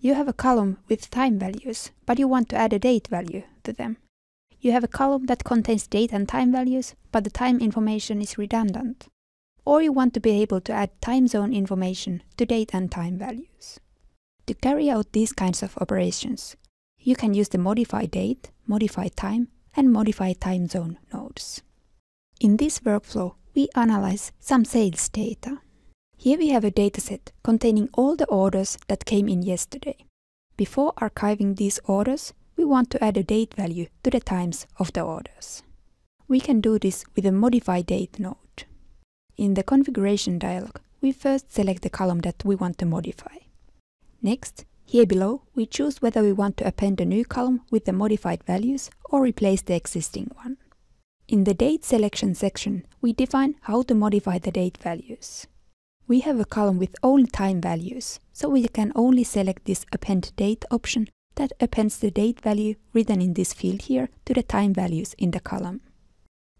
You have a column with time values, but you want to add a date value to them. You have a column that contains date and time values, but the time information is redundant. Or you want to be able to add time zone information to date and time values. To carry out these kinds of operations, you can use the modify date, modify time, and modify time zone nodes. In this workflow, we analyze some sales data. Here we have a dataset containing all the orders that came in yesterday. Before archiving these orders, we want to add a date value to the times of the orders. We can do this with a modify date node. In the configuration dialog, we first select the column that we want to modify. Next, here below, we choose whether we want to append a new column with the modified values or replace the existing one. In the date selection section, we define how to modify the date values. We have a column with only time values, so we can only select this append date option that appends the date value written in this field here to the time values in the column.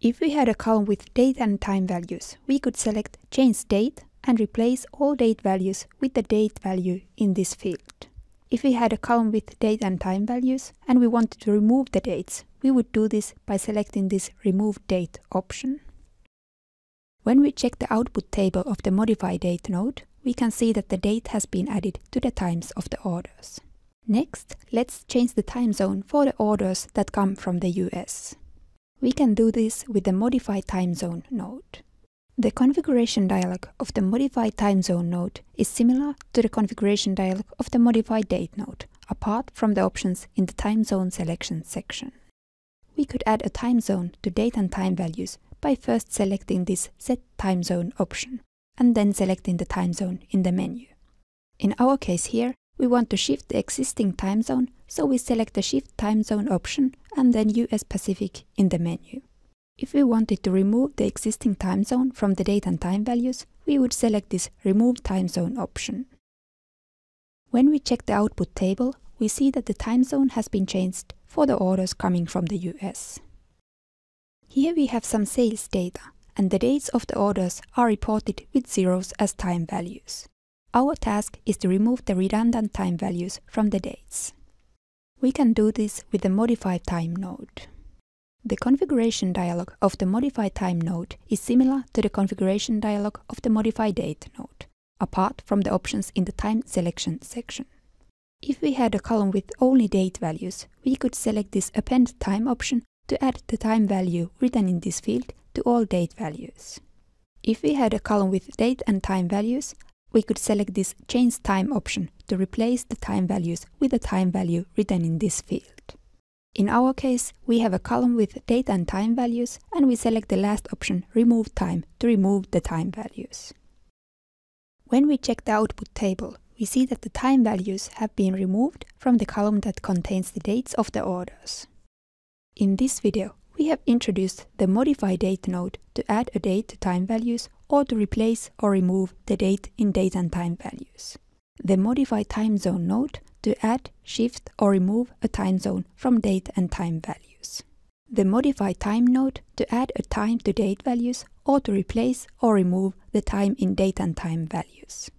If we had a column with date and time values, we could select change date and replace all date values with the date value in this field. If we had a column with date and time values and we wanted to remove the dates, we would do this by selecting this Remove Date option. When we check the output table of the Modify Date node, we can see that the date has been added to the times of the orders. Next, let's change the time zone for the orders that come from the US. We can do this with the Modify Time Zone node. The configuration dialog of the Modify Time Zone node is similar to the configuration dialog of the Modify Date node, apart from the options in the Time Zone selection section. We could add a time zone to date and time values by first selecting this Set Time Zone option, and then selecting the time zone in the menu. In our case here, we want to shift the existing time zone, so we select the Shift Time Zone option and then US Pacific in the menu. If we wanted to remove the existing time zone from the date and time values, we would select this Remove Time Zone option. When we check the output table, we see that the time zone has been changed for the orders coming from the US. Here we have some sales data, and the dates of the orders are reported with zeros as time values. Our task is to remove the redundant time values from the dates. We can do this with the Modify Time node. The configuration dialog of the Modify Time node is similar to the configuration dialog of the Modify Date node, apart from the options in the Time selection section. If we had a column with only date values, we could select this Append Time option to add the time value written in this field to all date values. If we had a column with date and time values, we could select this Change Time option to replace the time values with the time value written in this field. In our case, we have a column with date and time values and we select the last option Remove Time to remove the time values. When we check the output table, we see that the time values have been removed from the column that contains the dates of the orders. In this video, we have introduced the Modify Date node to add a date to time values or to replace or remove the date in date and time values. The Modify Time Zone node to add, shift or remove a time zone from date and time values. The Modify Time node to add a time to date values or to replace or remove the time in date and time values.